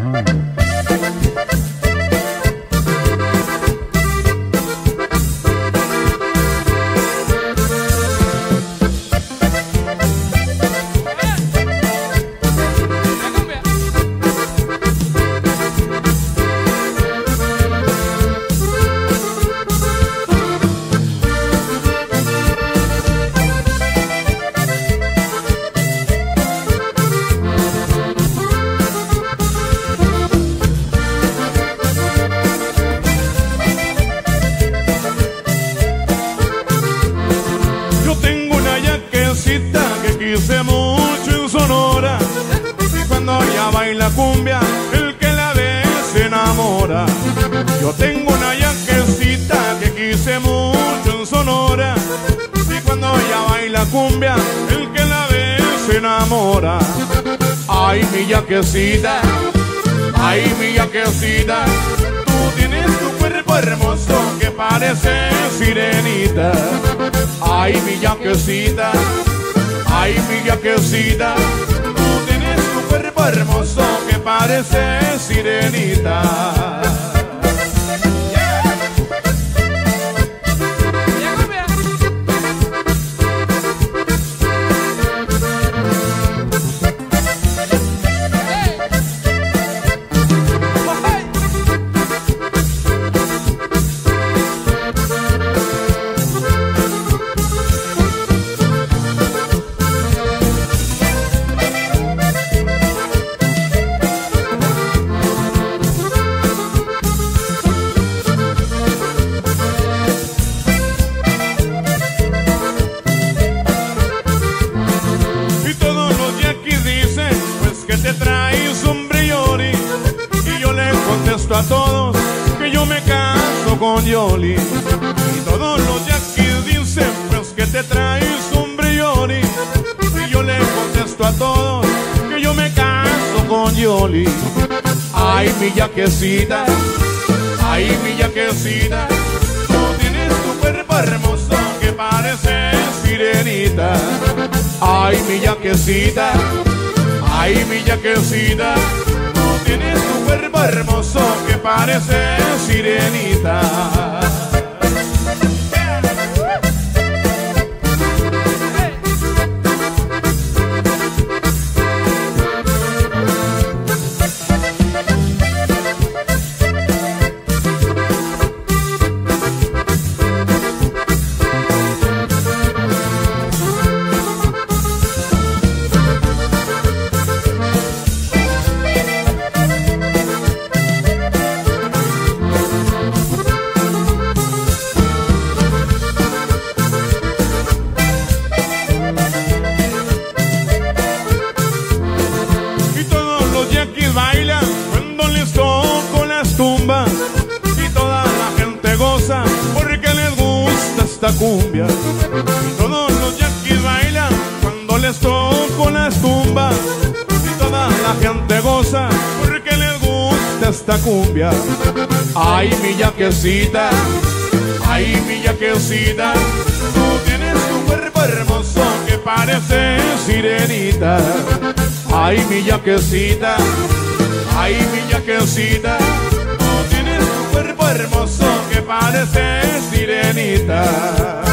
Oh. Ay mi Jaquecita, tú tienes un cuerpo hermoso que parece sirenita. Ay mi Jaquecita, ay mi Jaquecita, tú tienes un cuerpo hermoso que parece sirenita.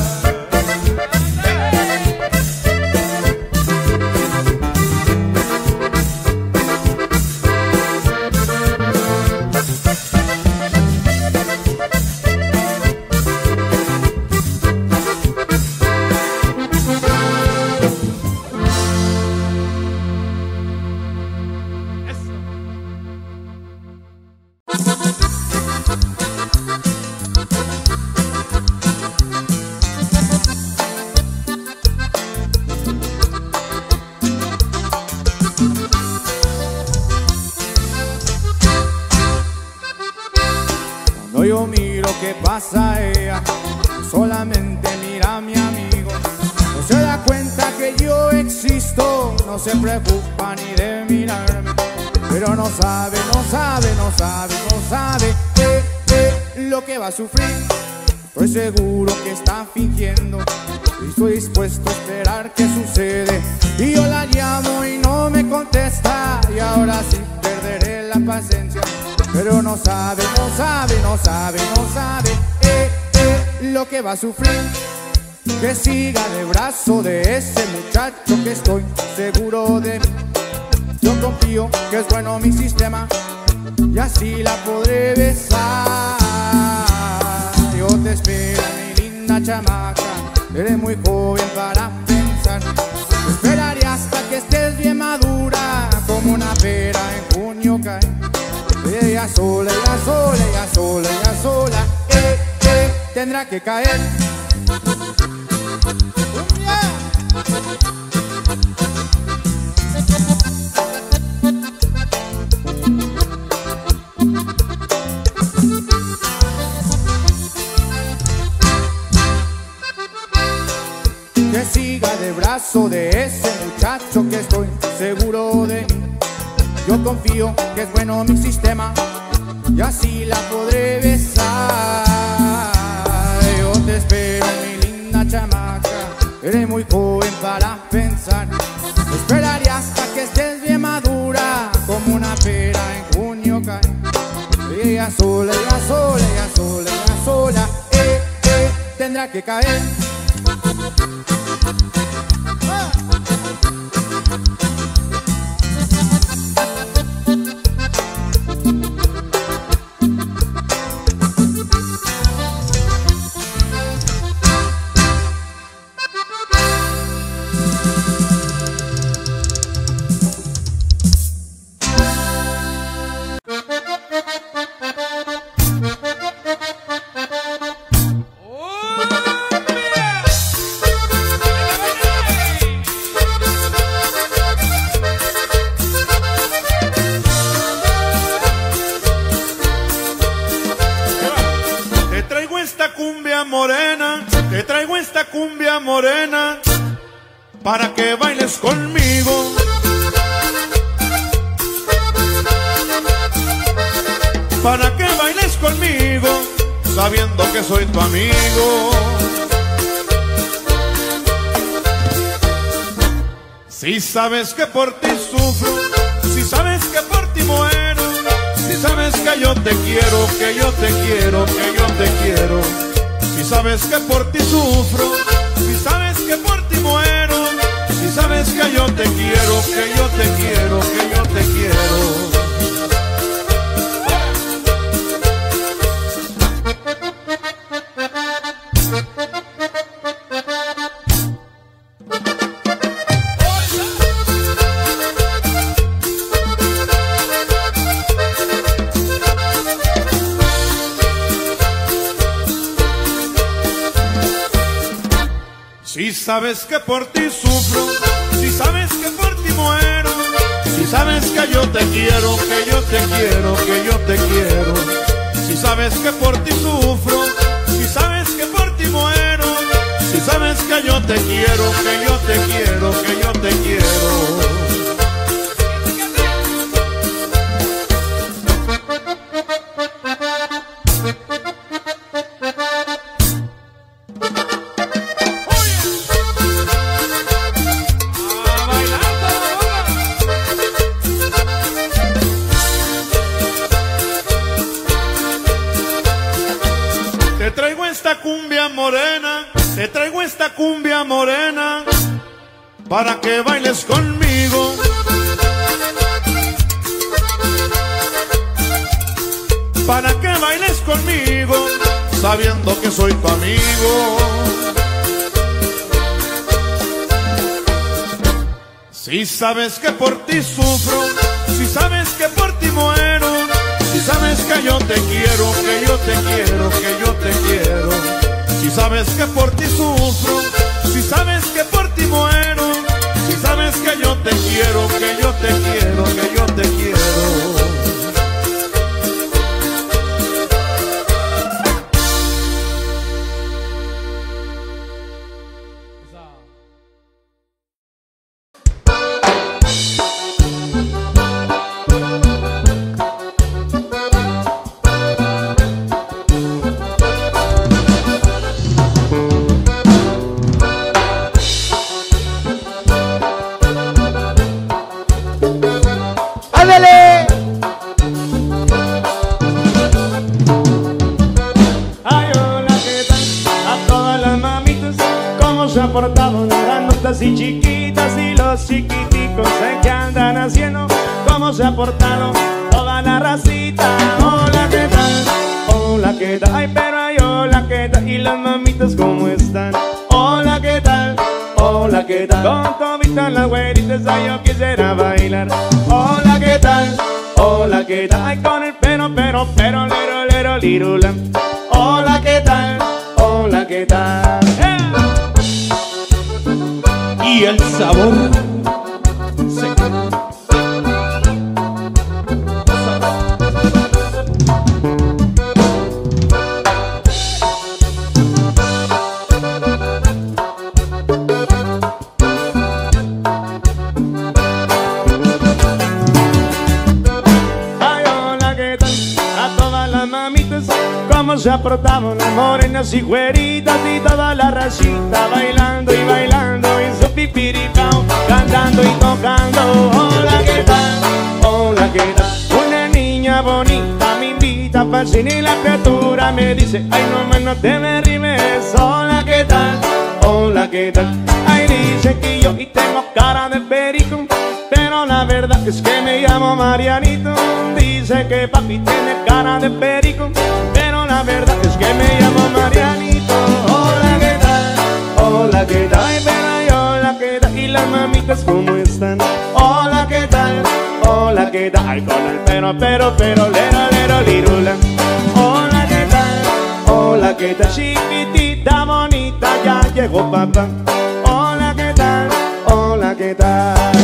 Que siga de brazo de ese muchacho que estoy seguro de. Yo confío que es bueno mi sistema y así la podré besar. Yo te espero, mi linda chamaca, eres muy joven para pensar. esperaré hasta que estés bien madura, como una pera en junio cae. Ella sola, ella sola, ella sola, ella sola, tendrá que caer. Que siga de brazo de ese muchacho que estoy seguro de. Yo confío que es bueno mi sistema y así la podré besar. Eres muy joven para pensar. Esperaré hasta que estés bien madura, como una pera en junio cae. Ella sola, ella sola, ella sola, ella sola, eh, eh, tendrá que caer. Sabes que por ti sufro, si sabes que por ti muero, si sabes que yo te quiero, que yo te quiero, que yo te quiero. Si sabes que por sabes que por ti sufro, si sabes que por ti muero, si sabes que yo te quiero, que yo te quiero, que yo te quiero. Si sabes que por ti sufro, si sabes que por ti muero, si sabes que yo te quiero, que yo te quiero, que yo te quiero. Sabes que por ti sufro, si sabes que por ti muero, si sabes que yo te quiero, que yo te quiero, que yo te quiero. Si sabes que por ti sufro, y el sabor se queda. cómo se aprotaban las morenas y güeritas y toda la racita bailando. machine ni la criatura me dice Ay no más no te me rimes, hola qué tal, hola qué tal Ay dice que yo y tengo cara de perico Pero la verdad es que me llamo Marianito. Dice que papi tiene cara de perico Pero la verdad es que me llamo Marianito. Hola qué tal, hola qué tal Ay pero yo la que tal y las mamitas cómo están Hola qué tal la que pero, pero, pero, lero, lero, lirula. Hola, ¿qué tal? Hola, ¿qué tal? Chiquitita, bonita, ya llegó papá. Hola, ¿qué tal? Hola, ¿qué tal?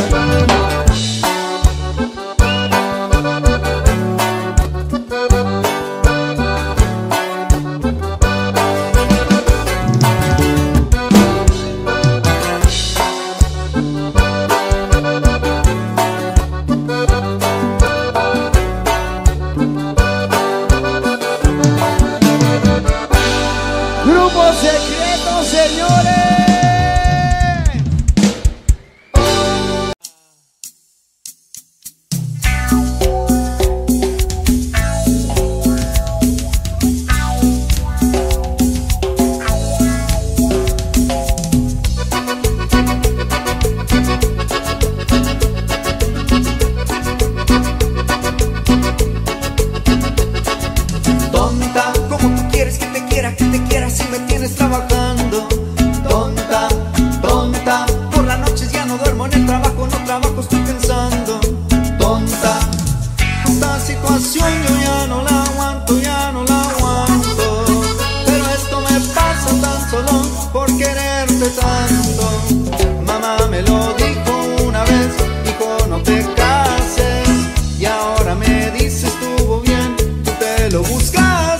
lo buscas.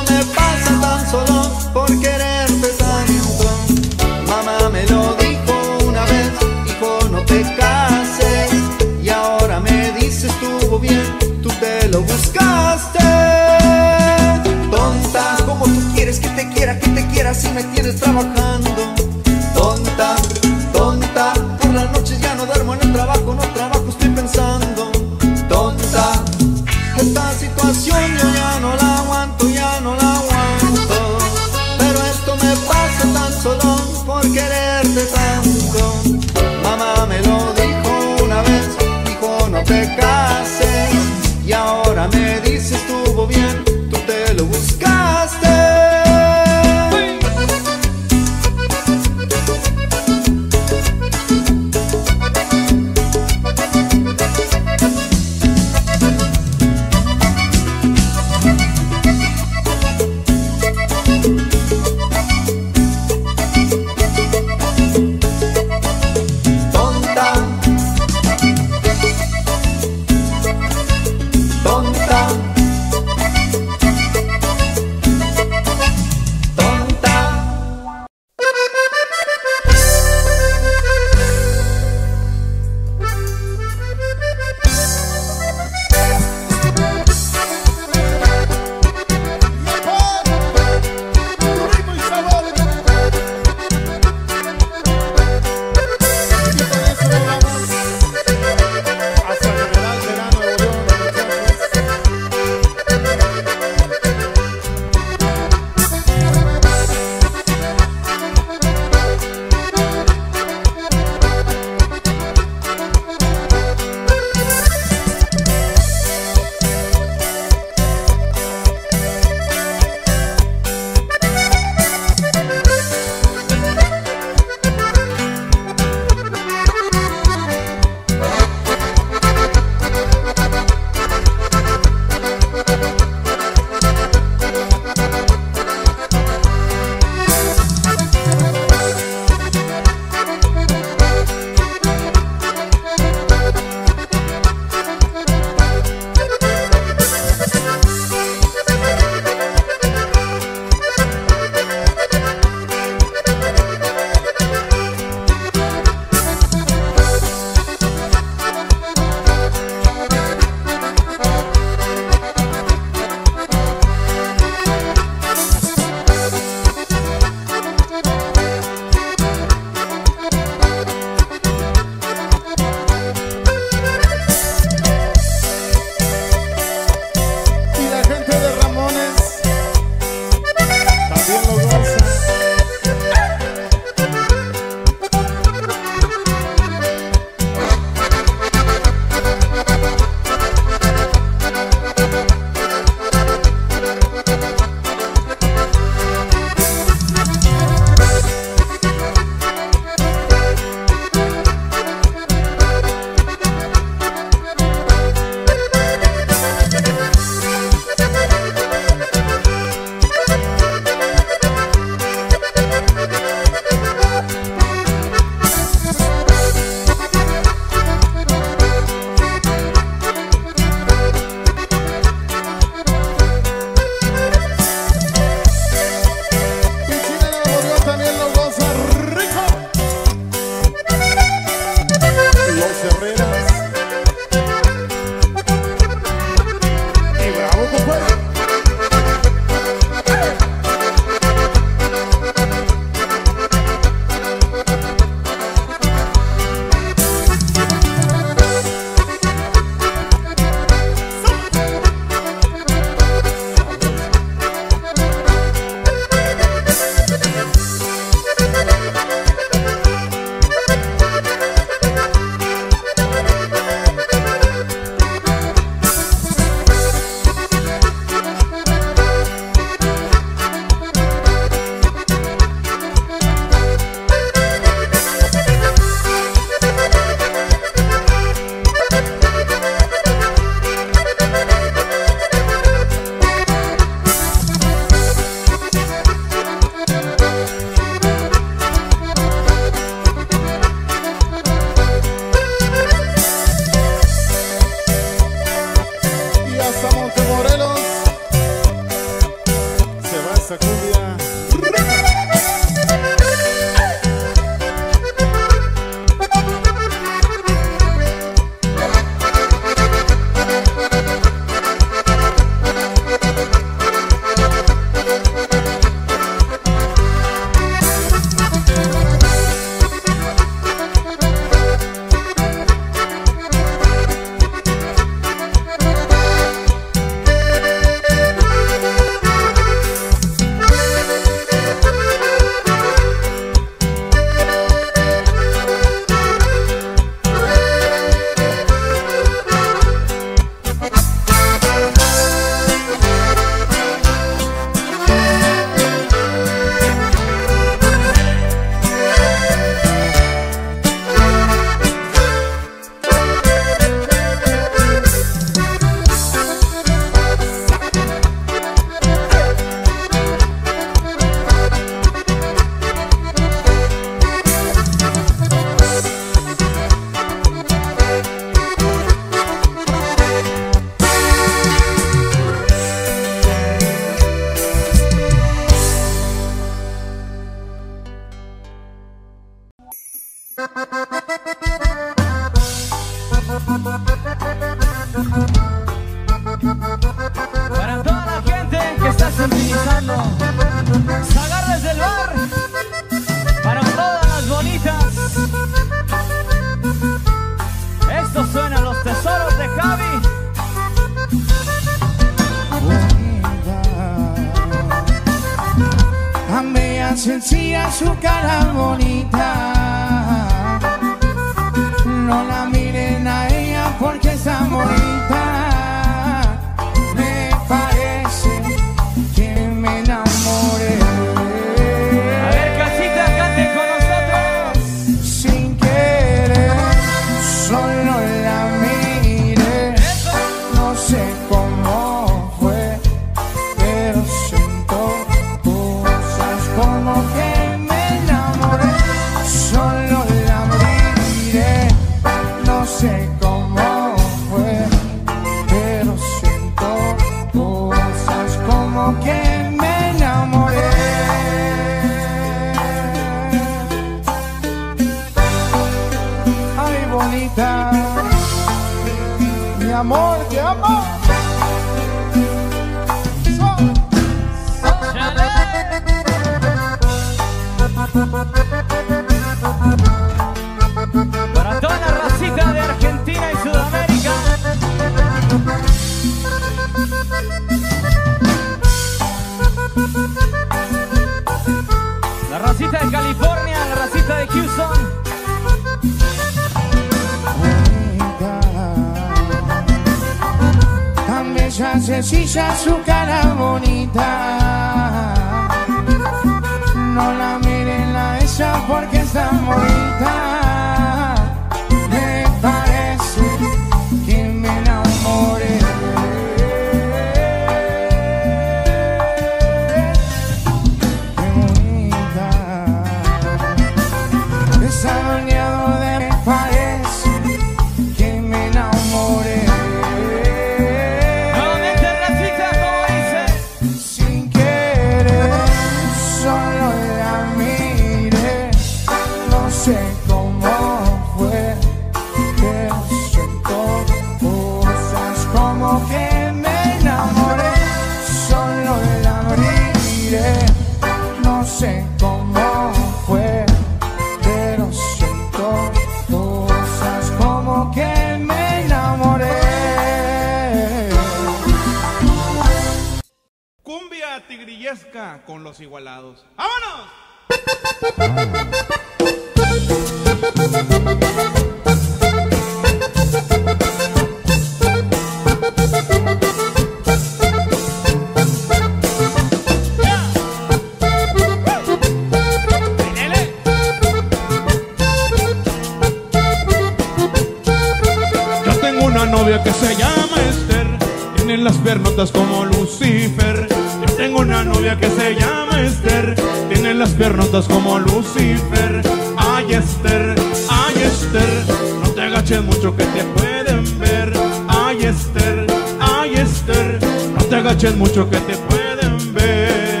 muchos que te pueden ver.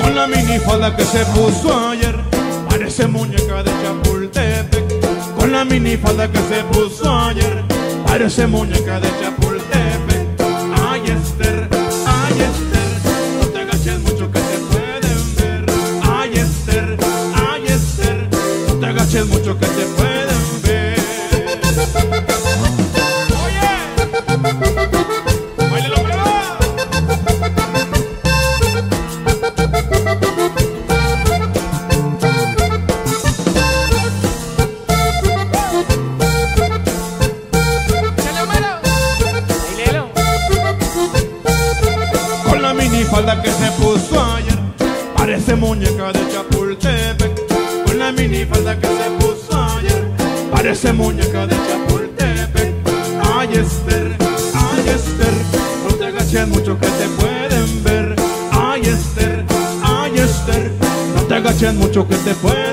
Con la minifalda que se puso minifalda que se puso ayer. Parece muñeca de chapulín mucho que te pueden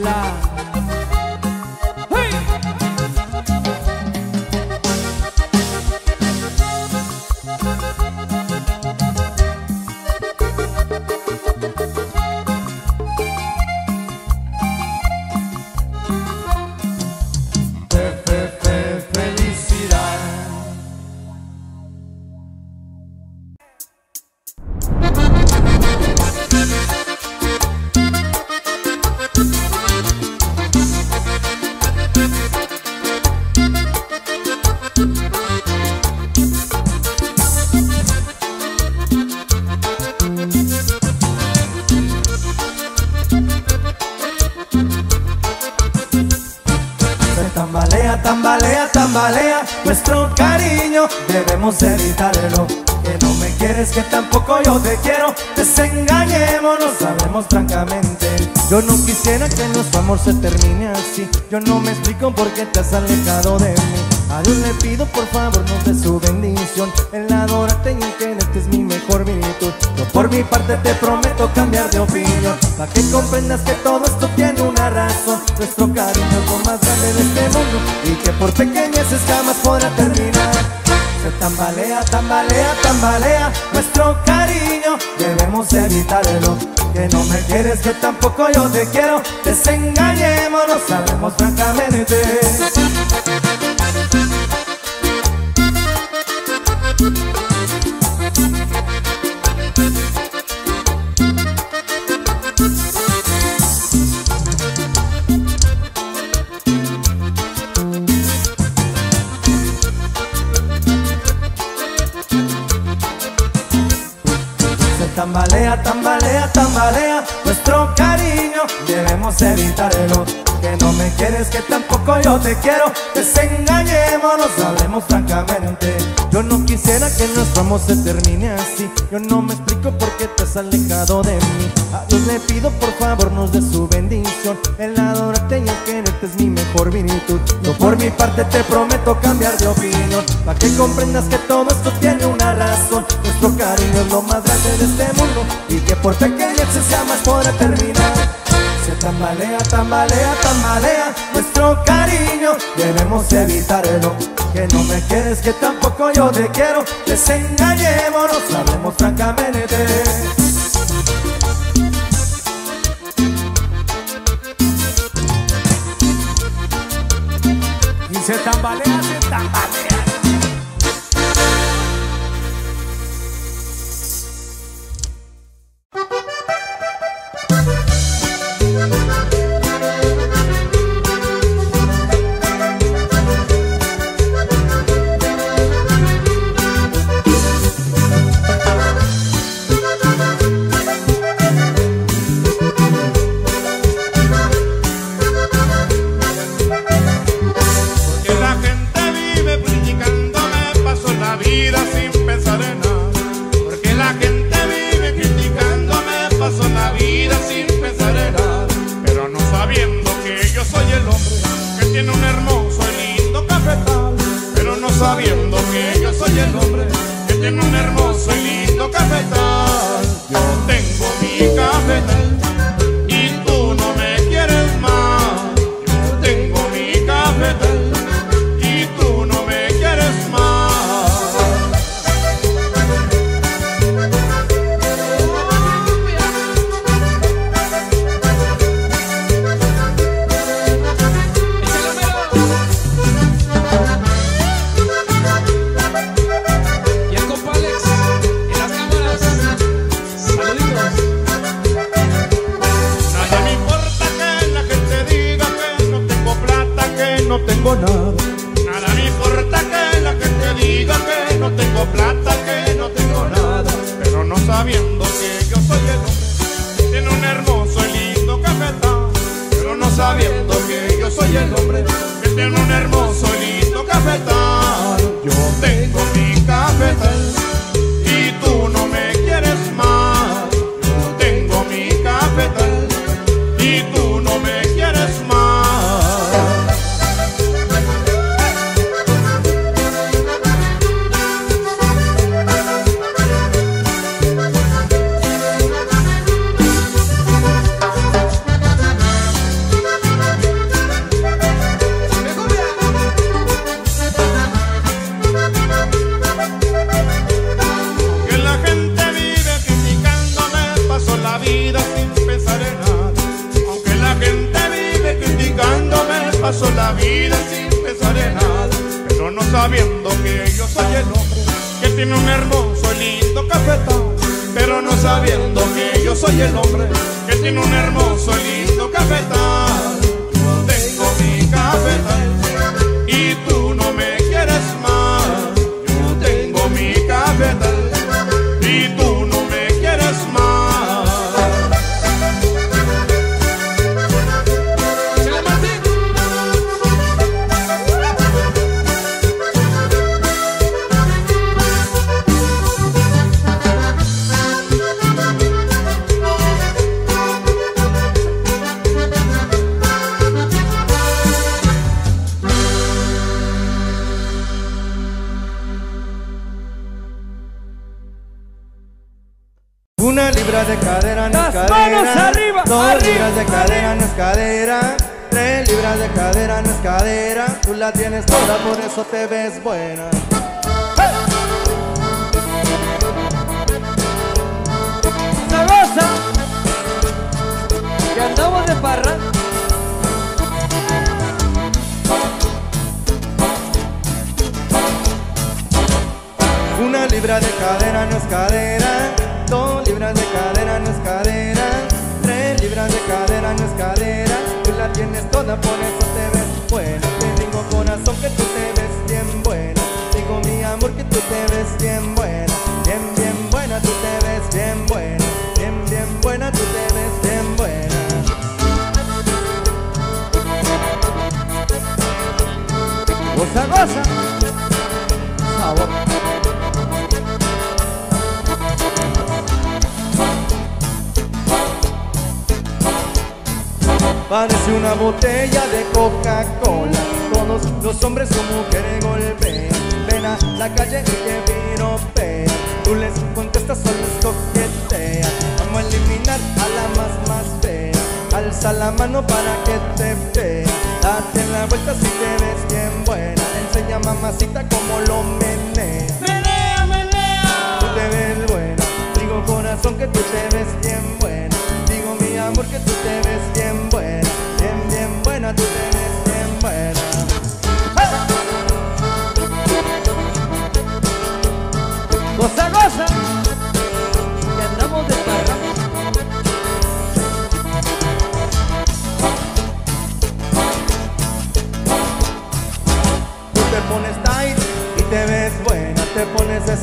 Nicolas. Yo no quisiera que nuestro amor se termine así. Yo no me explico por qué te has alejado de mí. A Dios le pido por favor nos dé su bendición. El adorarte y el quererte es mi mejor virtud. Yo por mi parte te prometo cambiar de opinión. Para que comprendas que todo esto tiene una razón. Nuestro cariño es lo más grande de este mundo Y que por pequeñas escamas podrá terminar se tambalea, tambalea, tambalea nuestro cariño. Debemos evitarlo Que no me quieres, que tampoco yo te quiero. Desengañémonos, sabemos francamente Debemos evitarlo Que no me quieres, que tampoco yo te quiero. Desengañémonos, hablemos francamente. Yo no quisiera que nuestro amor se termine así. Yo no me explico por qué te has alejado de mí. A Dios le pido por favor nos dé su bendición. El adorarte y el quererte es mi mejor virtud. Yo por mi parte te prometo cambiar de opinión. Para que comprendas que todo esto tiene una razón. Nuestro cariño es lo más grande de este mundo. Y que por pequeñas se sea más podrá terminar tambalea, tambalea, tambalea Nuestro cariño. Debemos evitarlo. Que no me quieres, que tampoco yo te quiero. Desengañémonos, hablemos francamente. Y se tambalea, se tambalea. Sabiendo que yo soy el hombre que tiene un hermoso y lindo cafetal. Pero no sabiendo que yo soy el hombre que tiene un hermoso y lindo cafetal. Tengo mi cafetal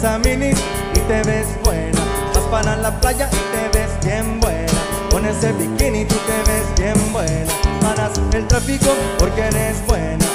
mini y te ves buena. Vas para la playa y te ves bien buena. Pones el bikini y tú te ves bien buena. Paras el tráfico porque eres buena.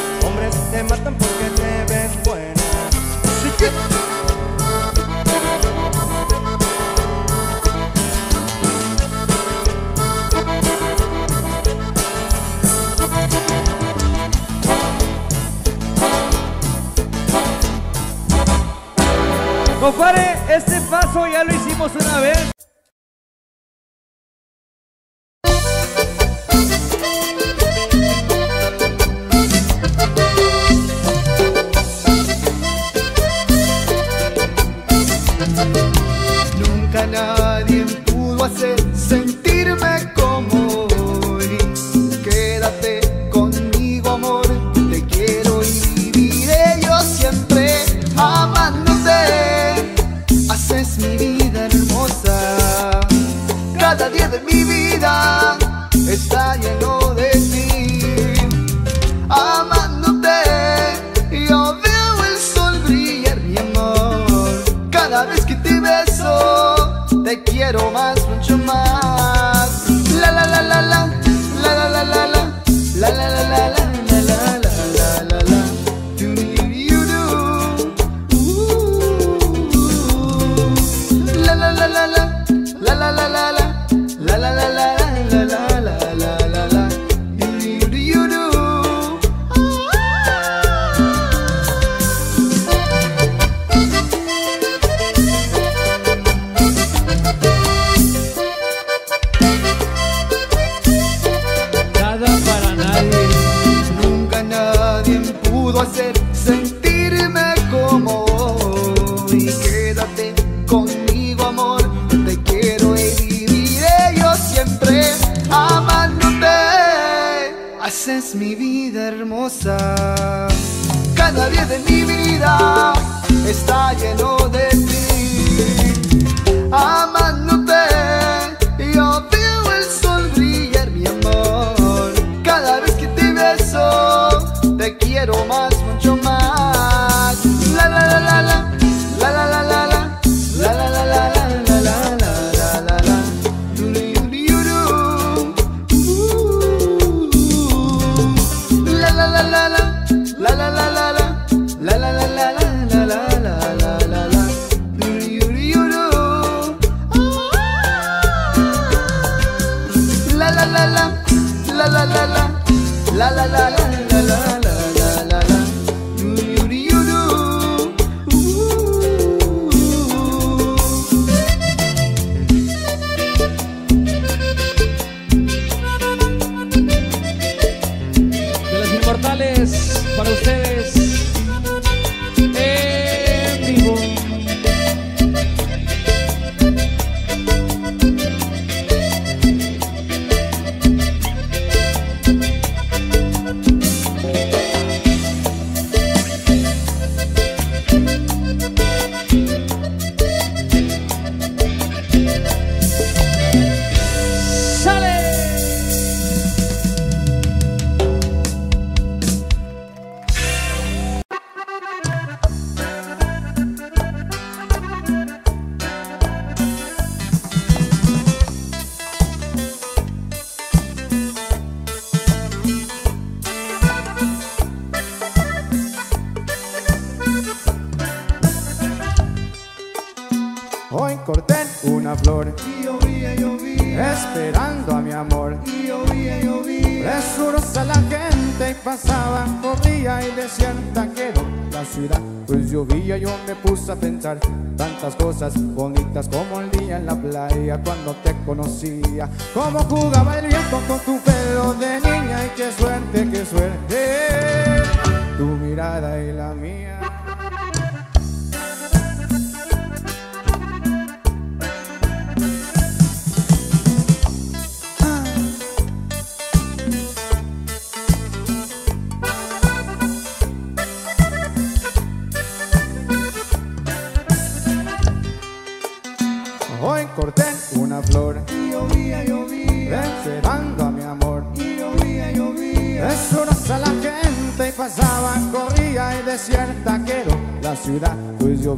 Compare, este paso ya lo hicimos una vez.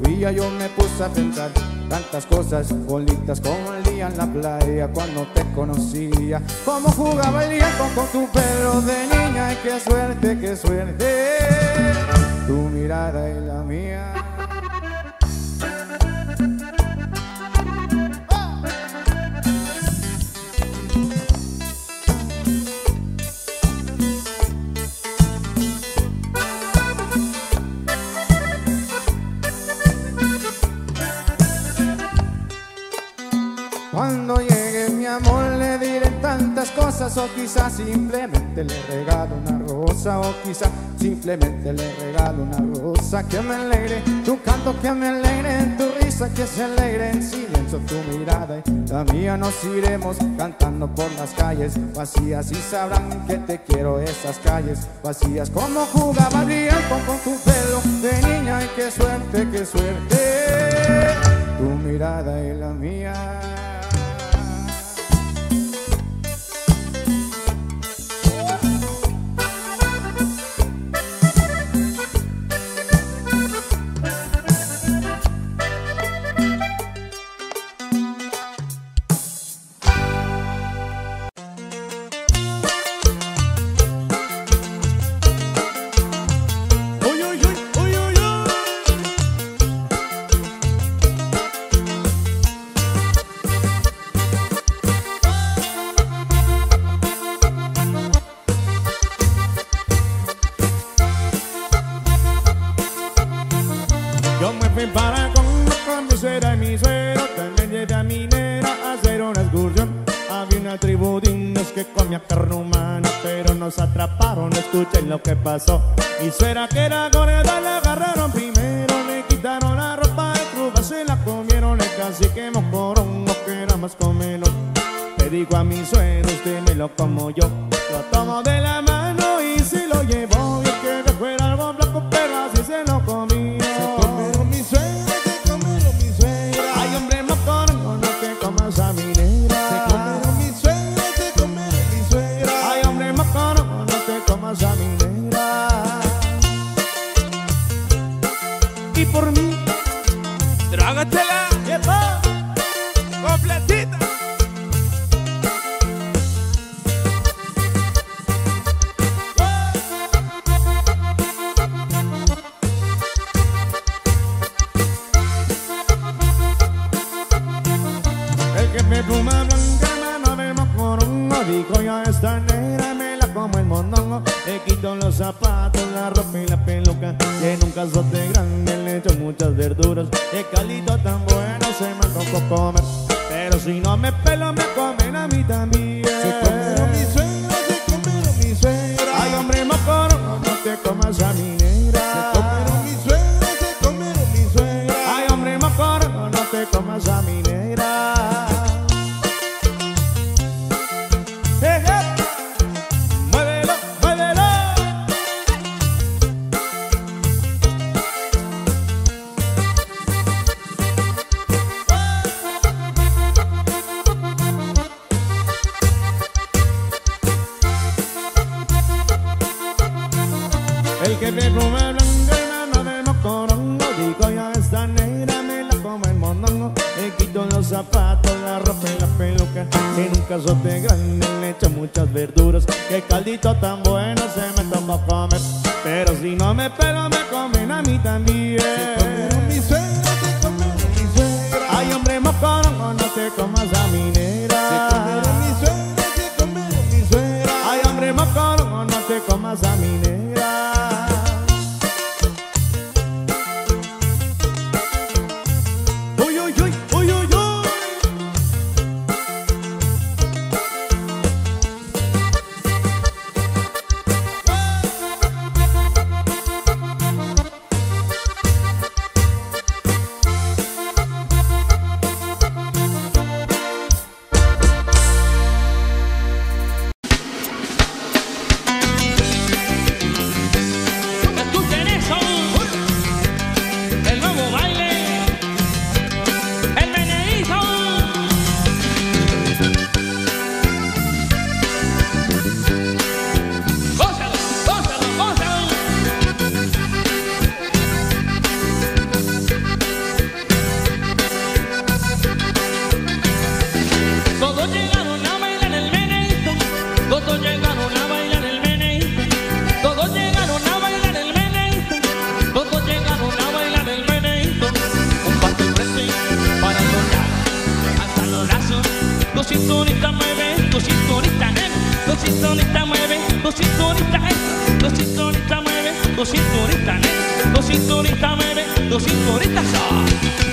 Llovía, yo me puse a pensar tantas cosas bonitas como el día en la playa cuando te conocía. Cómo jugaba el viento con tu pelo de niña y qué suerte, qué suerte. Tu mirada y la mía. O quizás simplemente le regalo una rosa o quizás simplemente le regalo una rosa que me alegre, tu canto que me alegre, tu risa que se alegre en silencio tu mirada y la mía nos iremos cantando por las calles vacías y sabrán que te quiero esas calles vacías como jugaba el viento con tu pelo de niña y qué suerte, qué suerte tu mirada y la mía. Escuchen lo que era gorda la agarraron primero Le quitaron la ropa de cruda, se la comieron El cacique mocorongo que era más comelo. Le digo a mi suegro, usted como yo Lo tomo de la mano verduras El calito tan bueno se me antojó comer. Pero si no me pelo me comen a mí también los cinturistas mueven, los cinturistas eh. Los cinturistas mueven, los cinturistas eh. Los cinturistas mueven, los cinturistas eh. Los cinturistas mueven, los cinturistas. Eh.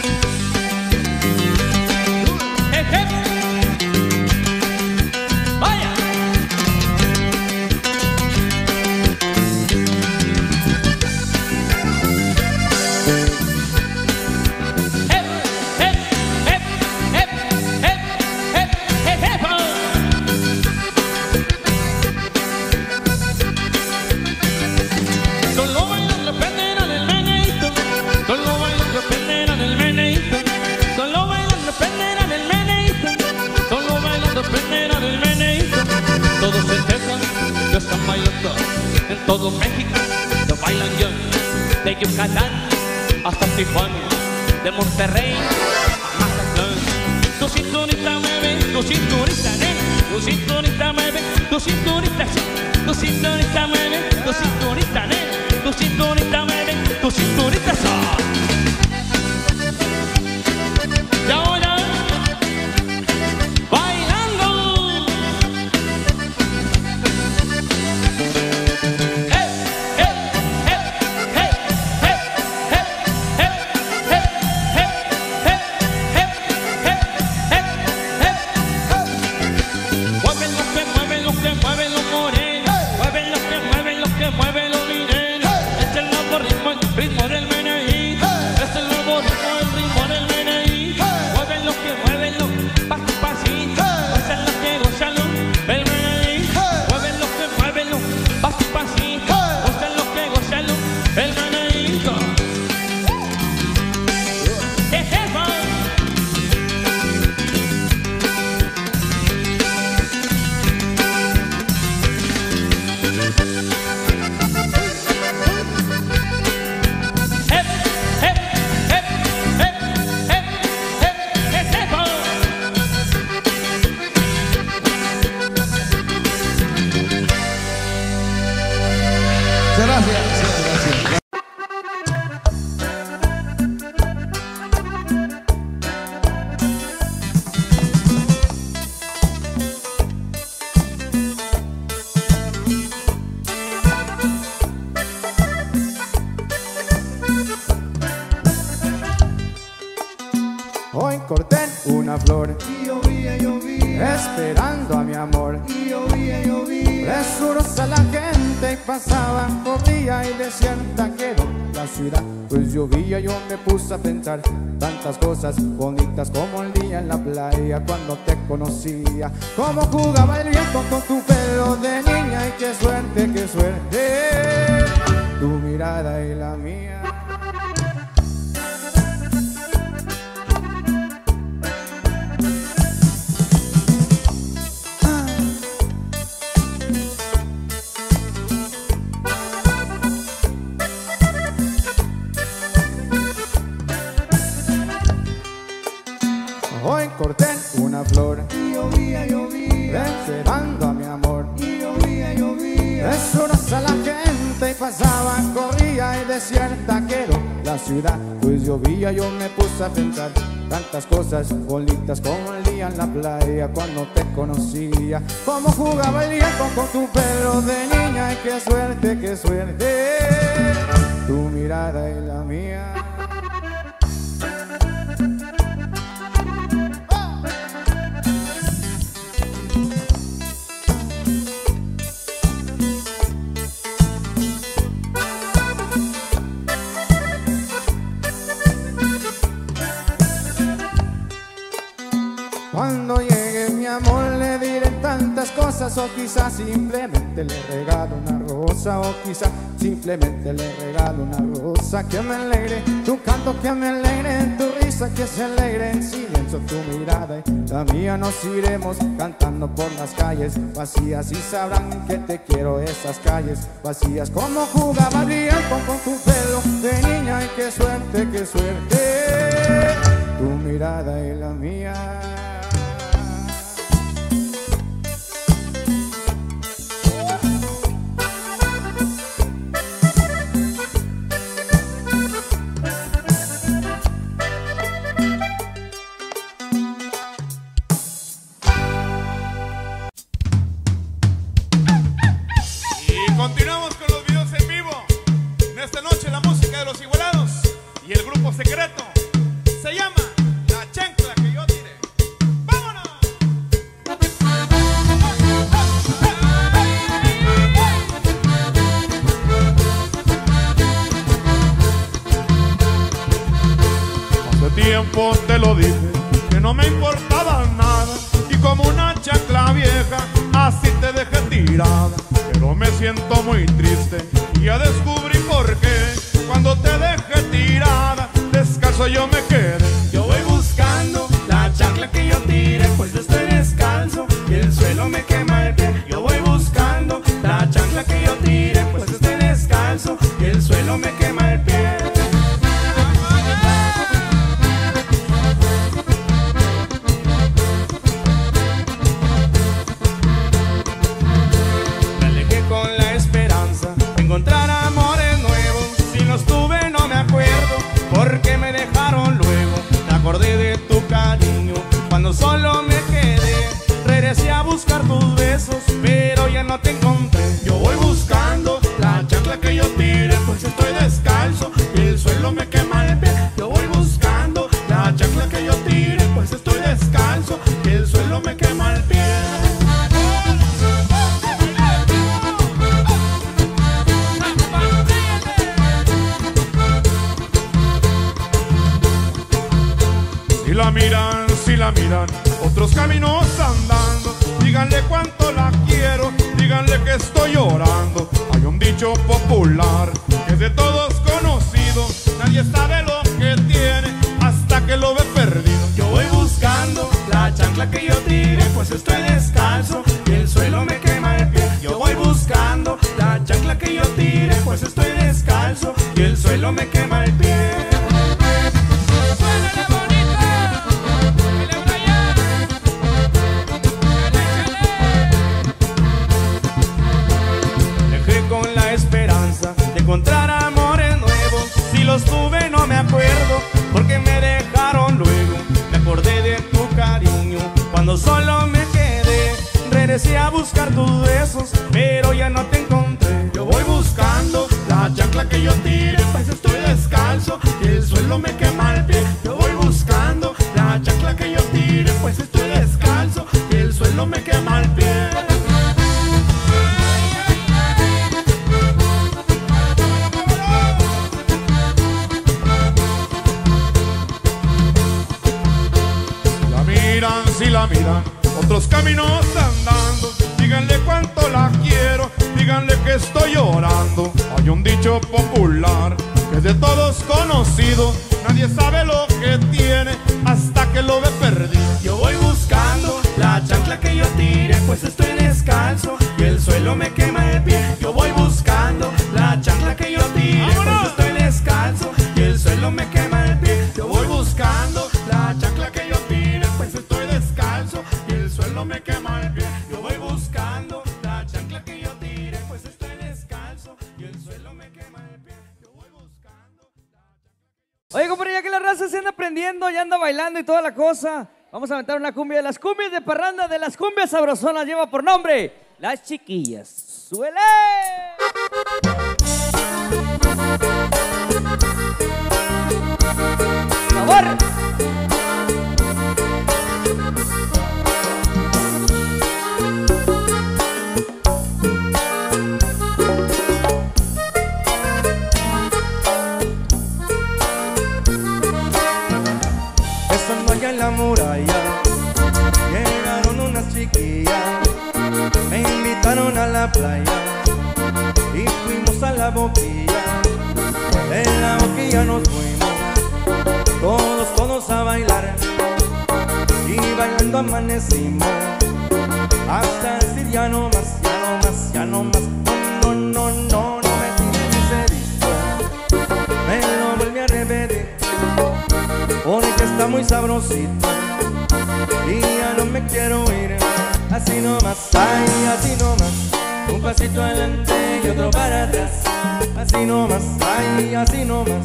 Corté una flor Y llovía, llovía, esperando a mi amor. y llovía, llovía. Presurosa la gente pasaba, corría y desierta quedó la ciudad. Pues llovía, yo me puse a pensar tantas cosas bonitas como el día en la playa cuando te conocía. Cómo jugaba el viento con tu pelo de niña y qué suerte, qué suerte. Tu mirada y la mía. Pasaba, corría y desierta quedó la ciudad. Pues llovía, yo me puse a pensar tantas cosas bonitas como el día en la playa cuando te conocía. Cómo jugaba el viento con tu pelo de niña y qué suerte, qué suerte. Tu mirada y la mía. O quizás simplemente le regalo una rosa o quizás simplemente le regalo una rosa. Que me alegre tu canto que me alegre tu risa que se alegre en silencio tu mirada. Y la mía nos iremos cantando por las calles vacías y sabrán que te quiero esas calles vacías. Como jugaba el viento con tu pelo de niña y qué suerte qué suerte. Tu mirada y la mía tiempo te lo dije que no me importaba nada y como una chancla vieja así te dejé tirada. Pero me siento muy triste y ya descubrí por qué. Cuando te dejé tirada, descalzo yo me quedé. Yo voy buscando miran, si la miran, otros caminos andando. Díganle cuánto la quiero, díganle que estoy llorando. Hay un dicho popular que es de todos conocido. Nadie sabe lo que tiene hasta que lo ve perdido. Yo voy buscando la chancla que yo tire, pues estoy descalzo y el suelo me quema el pie. La raza se anda aprendiendo, ya anda bailando y toda la cosa, vamos a aventar una cumbia de las cumbias de parranda, de las cumbias sabrosonas, lleva por nombre Las Chiquillas. ¡Suele! La playa y fuimos a la boquilla. En la boquilla nos fuimos, todos, todos a bailar. Y bailando amanecimos hasta decir ya no más, ya no más, ya no más. No, no, no, no, no me tires ese disco, me lo volví a repetir porque está muy sabrosito. Y ya no me quiero ir. Así nomás, ay, así nomás un pasito adelante y otro para atrás así nomás, ay, así nomás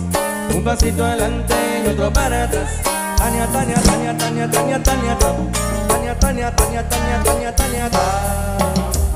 un pasito adelante y otro para atrás Tania, Tania, Tania, Tania, Tania, Tania, Tania, Tania, Tania, Tania, Tania, Tania, Tania, Tania.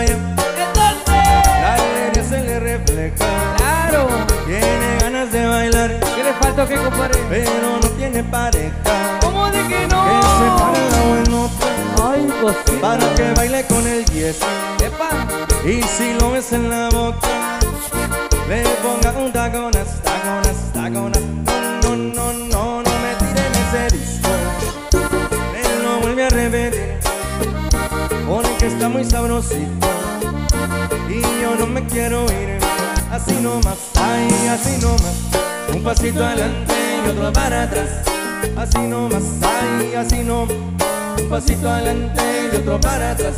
Entonces, la alegría se le refleja. Claro. Tiene ganas de bailar. ¿Qué le falta que compare? Pero no tiene pareja. ¿Cómo de que no? Que se pare la buenota. Ay, pues cosita. Para que baile con el 10. Y si lo ves en la boca, le ponga un taconas, taconas, taconas. Está muy sabrosito. Y yo no me quiero ir, así nomás, ay, así nomás. Un pasito adelante y otro para atrás. Así nomás, ay, así nomás. Un pasito adelante y otro para atrás.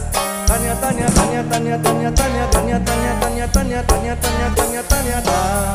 Tania, Tania, Tania, Tania, Tania, Tania, Tania, Tania, Tania, Tania, Tania, Tania, Tania, Tania, Tania.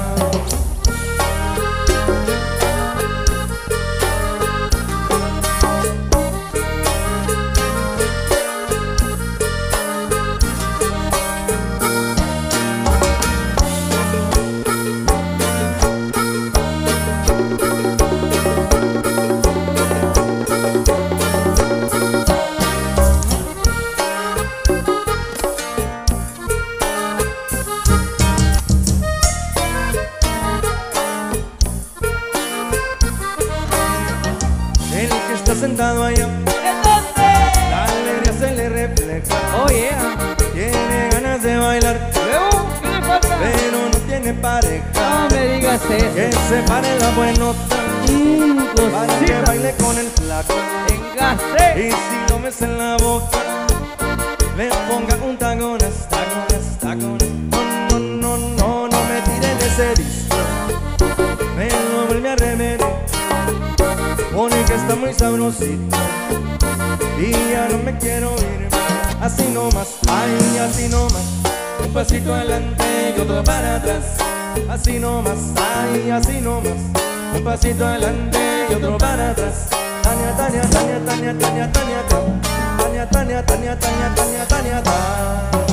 Ves en la boca, le ponga un taconas, taconas, taconas. No, no, no, no, no me tire de ese disco. Me lo vuelve a remedir. Pone que está muy sabrosito. Y ya no me quiero ir. Así nomás, ay, así nomás. Un pasito adelante y otro para atrás. Así nomás, ay, así nomás. Un pasito adelante y otro para atrás. Tania, Tania, Tania, Tania, Tania, Tania, Tania, Tanya, Tanya, Tanya, Tanya, Tanya, Tanya, Tanya.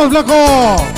Estamos, flaco?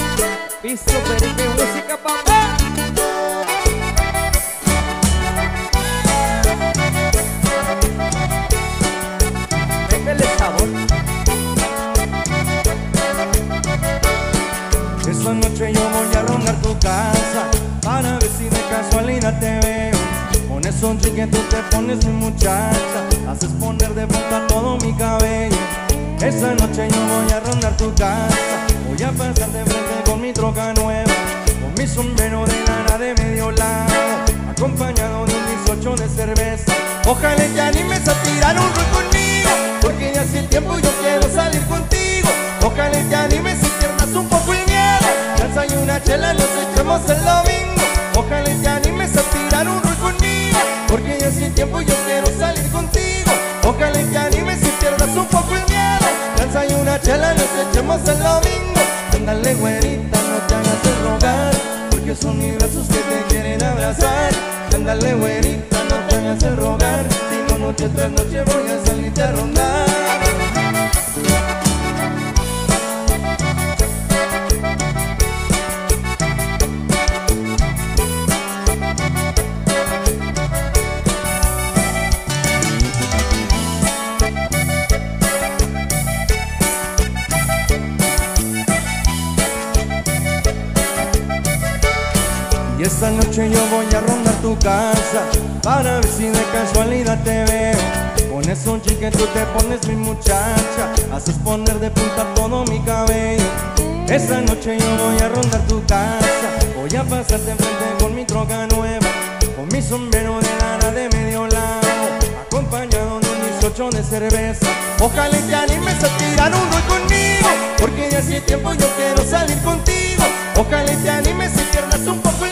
Casa para ver si de casualidad te veo. Con eso que tú te pones mi muchacha, haces poner de punta todo mi cabello. Esta noche yo voy a rondar tu casa, voy a pasarte enfrente con mi troca nueva, con mi sombrero de lana de medio lado, acompañado de un 18 de cerveza. Ojalá y te animes a tirar un rol conmigo, porque ya hace tiempo yo quiero salir contigo. Ojalá y te animes y pierdas un poco el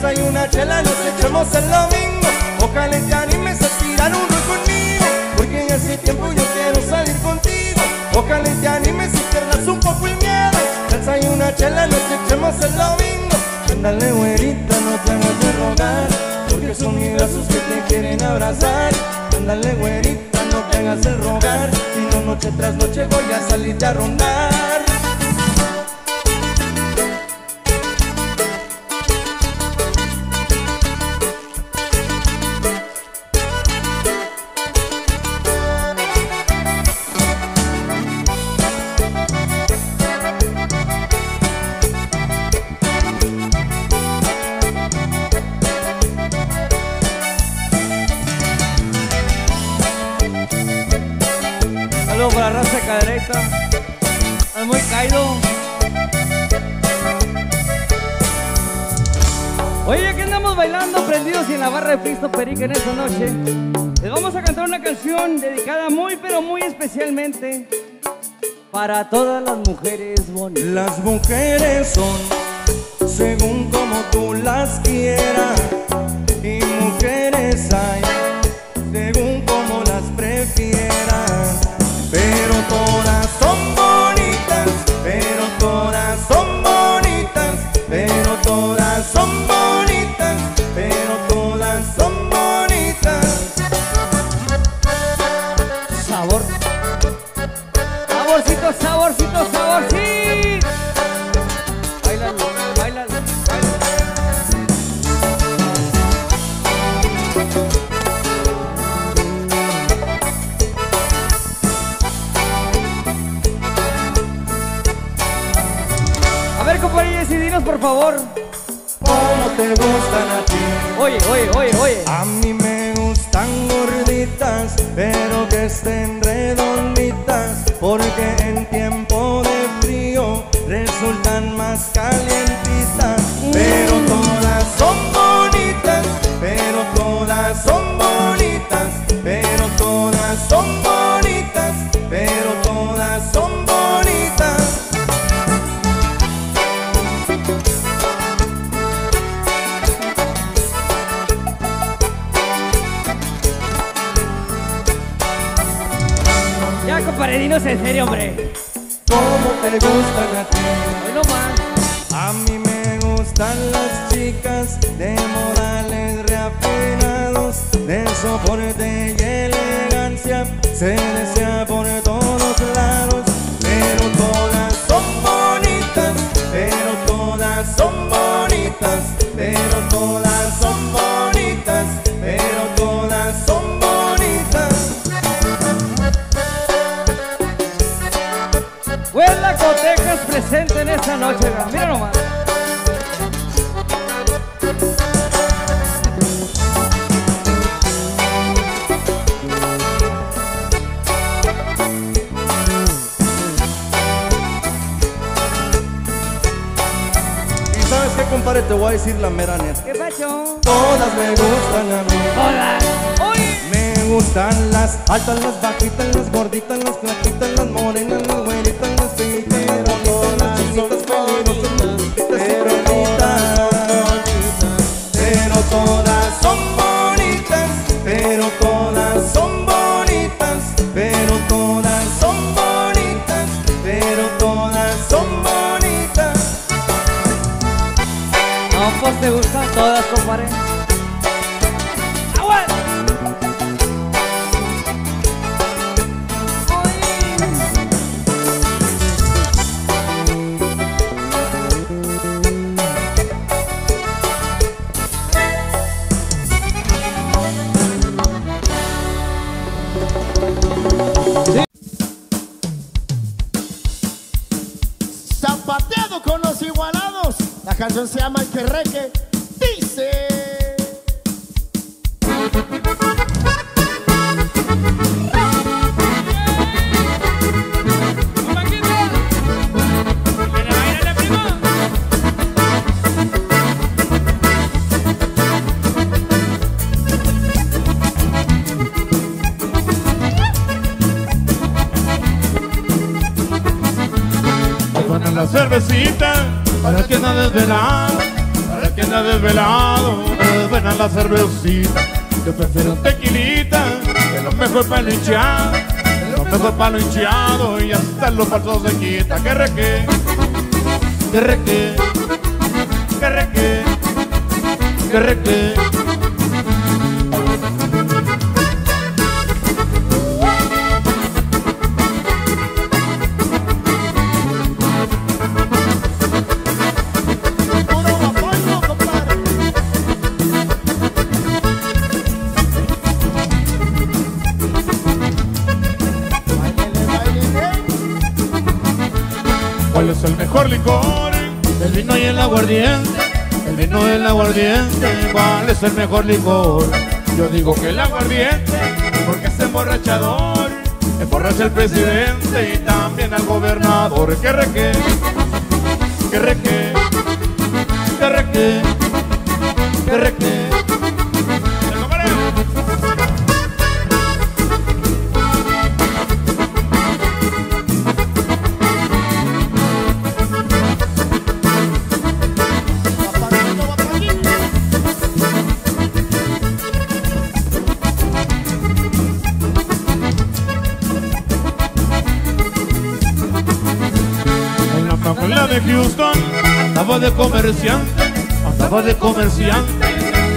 Lanza y una chela, nos echamos el domingo. Ojalá y te animes a tirar un rol conmigo, porque ya hace tiempo yo quiero salir contigo. Ojalá y te animes y pierdas un poco el miedo. Lanza y una chela, nos echamos el domingo. Ándale, güerita, no te hagas de rogar, porque son mis brazos que te quieren abrazar. Ándale, güerita, no te hagas el rogar, si no noche tras noche voy a salirte a rondar. Cristo Perica en esta noche, les vamos a cantar una canción dedicada muy, pero muy especialmente para todas las mujeres bonitas. Las mujeres son según como tú las quieras y mujeres hay por favor. ¿Cómo te gustan a ti? Oye, oye, oye, oye. A mí me gustan gorditas, pero que estén redonditas, porque en tiempo de frío resultan más calientitas. Dinos en serio, hombre. ¿Cómo te gustan a ti? Hoy no más. A mí me gustan las chicas de modales reafinados, de soporte y elegancia, se desea por todos lados, pero todas son bonitas, pero todas son bonitas, pero todas presente en esta noche, mira nomás. Y sabes qué, compadre, te voy a decir la mera neta. ¿Qué pacho? Todas me gustan a mí. Hola. Me gustan las altas, las bajitas, las gorditas, las flaquitas, las morenas, las güeritas, la cervecita. Yo prefiero tequilita, que lo mejor para lo hinchado, lo mejor para lo hinchado y hasta los falsos se quita. Que reque, que reque, que reque, que reque. Vino y el aguardiente. El vino y el aguardiente. ¿Cuál es el mejor licor? Yo digo que el aguardiente, porque es emborrachador. Emborracha al presidente y también al gobernador. Que reque, que reque, que reque, que reque. Houston andaba de comerciante, andaba de comerciante.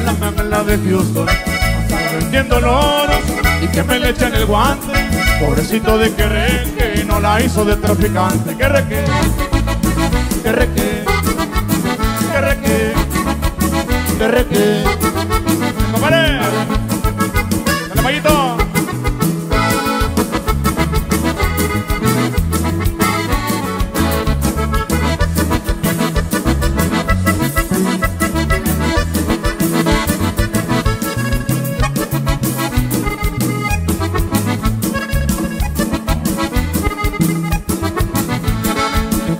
La facultad de Houston andaba vendiendo loros y que me le echan el guante. Pobrecito de que no la hizo de traficante. Que reque, que reque, que reque, que reque.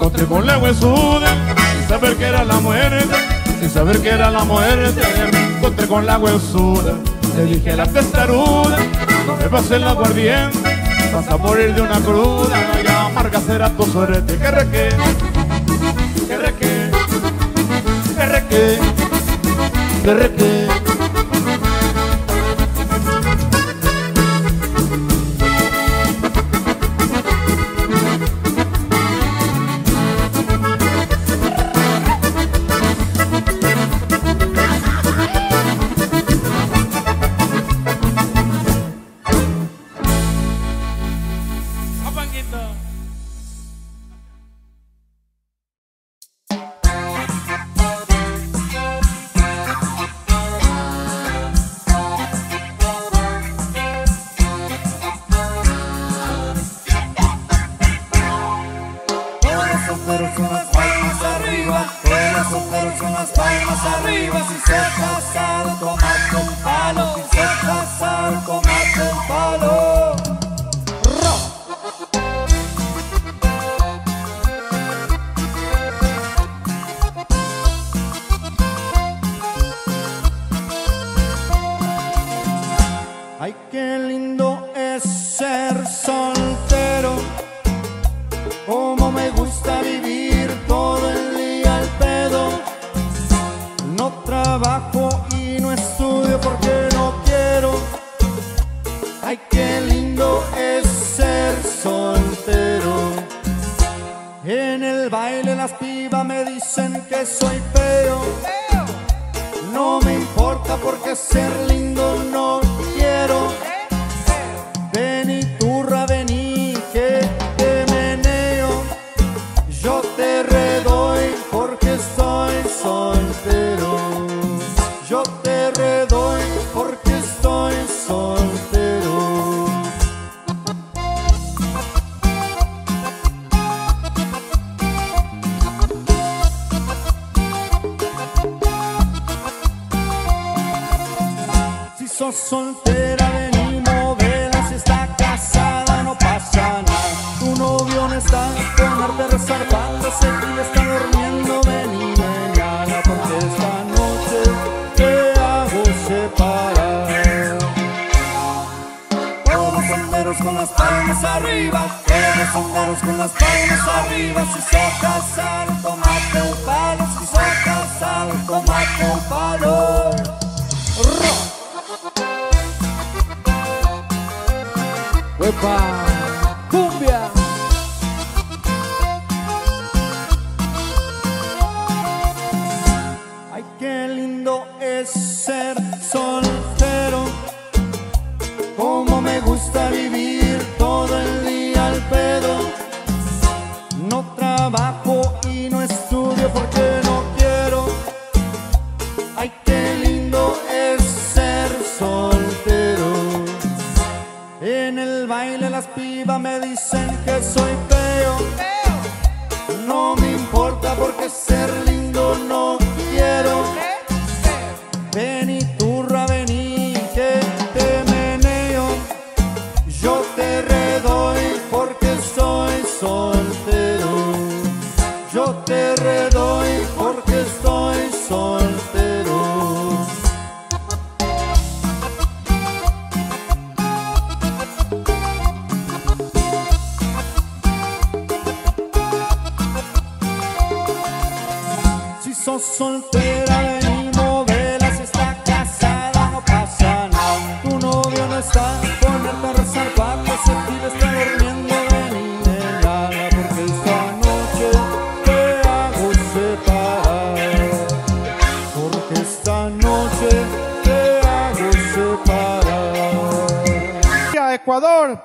encontré con la huesuda Sin saber que era la muerte Sin saber que era la muerte Me encontré con la huesuda. Le dije a la testaruda No me pases la guardián Vas a morir de una cruda Y amarga será tu suerte Que reque Que reque Que reque Que reque Sonderos con las palmas arriba. Eres sonderos con las palmas arriba. Si sacas sal, tomate un palo. Si sacas sal, tomate un palo. ¡Uepa! ¡Cumbia! Ay, qué lindo es ser sol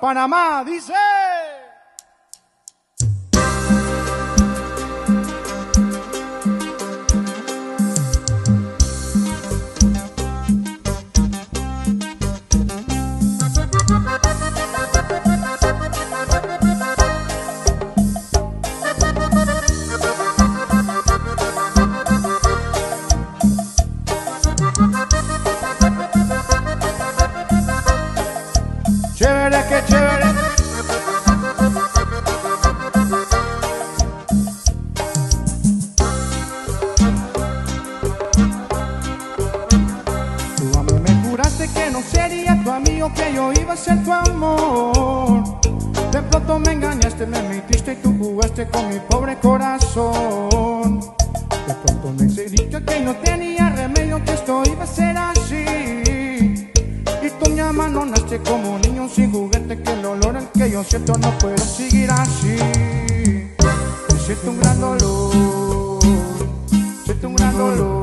Panamá, dice. remedio que esto iba a ser así. Y tú mi mano nace como niño sin juguete, que el olor al que yo siento no puedo seguir así. Siento un gran dolor, siento un gran dolor.